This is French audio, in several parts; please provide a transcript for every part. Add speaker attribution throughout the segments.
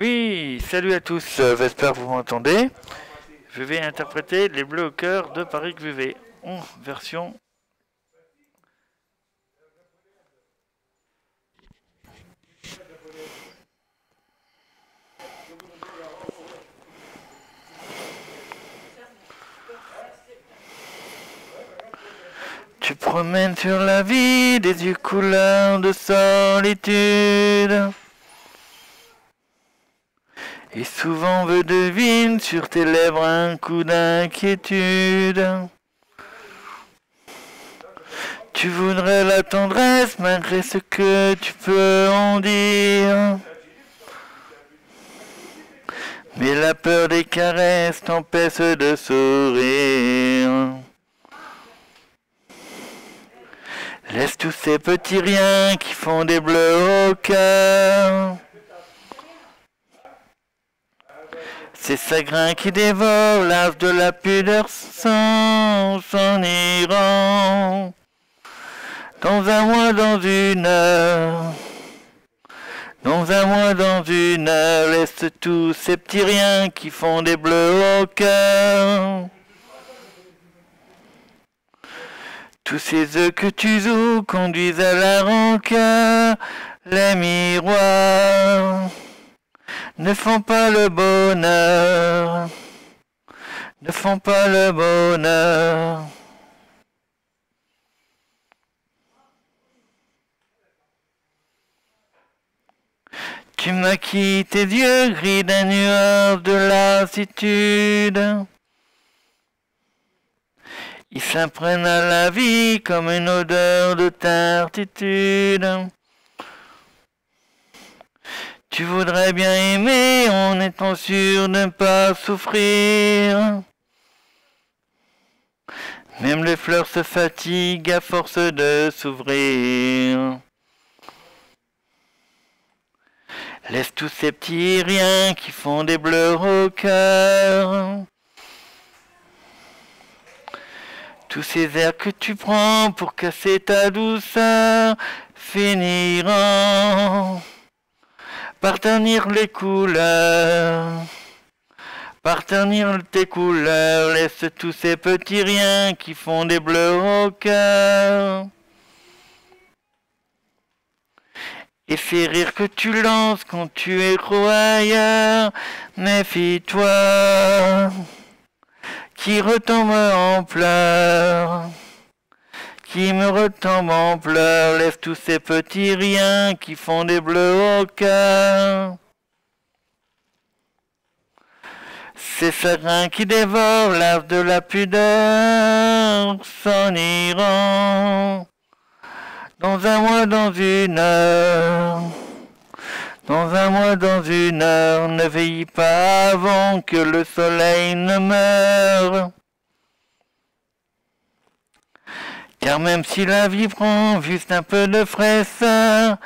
Speaker 1: Oui, salut à tous, euh, j'espère que vous m'entendez. Je vais interpréter Les Bleus au cœur de Paris QV en version Tu promènes sur la vie des yeux couleurs de solitude. Et souvent veut devine sur tes lèvres un coup d'inquiétude. Tu voudrais la tendresse malgré ce que tu peux en dire. Mais la peur des caresses t'empêche de sourire. Laisse tous ces petits riens qui font des bleus au cœur. Ces sagrins qui dévorent l'âge de la pudeur sans s'en iront. Dans un mois, dans une heure. Dans un mois, dans une heure, laisse tous ces petits riens qui font des bleus au cœur. Tous ces œufs que tu joues conduisent à la rancœur, les miroirs ne font pas le bonheur, ne font pas le bonheur. Tu maquilles tes yeux gris d'un nuage de lassitude. Ils s'imprègnent à la vie comme une odeur de tartitude. Tu voudrais bien aimer en étant sûr de ne pas souffrir. Même les fleurs se fatiguent à force de s'ouvrir. Laisse tous ces petits riens qui font des bleus au cœur. Tous ces airs que tu prends pour casser ta douceur finiront par ternir les couleurs. Par ternir tes couleurs, laisse tous ces petits riens qui font des bleus au cœur. Et ces rires que tu lances quand tu es ailleurs, méfie-toi qui retombe en pleurs, qui me retombe en pleurs, lève tous ces petits riens qui font des bleus au cœur. Ces chagrins qui dévorent l'art de la pudeur s'en iront dans un mois, dans une heure. Dans un mois, dans une heure, ne veille pas avant que le soleil ne meure. Car même si la vie prend juste un peu de fraîcheur,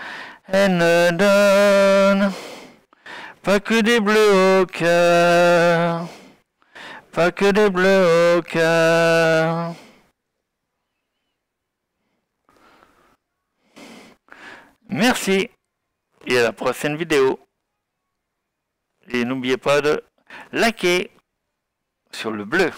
Speaker 1: elle ne donne pas que des bleus au cœur, pas que des bleus au cœur. Merci et à la prochaine vidéo. Et n'oubliez pas de liker sur le bleu.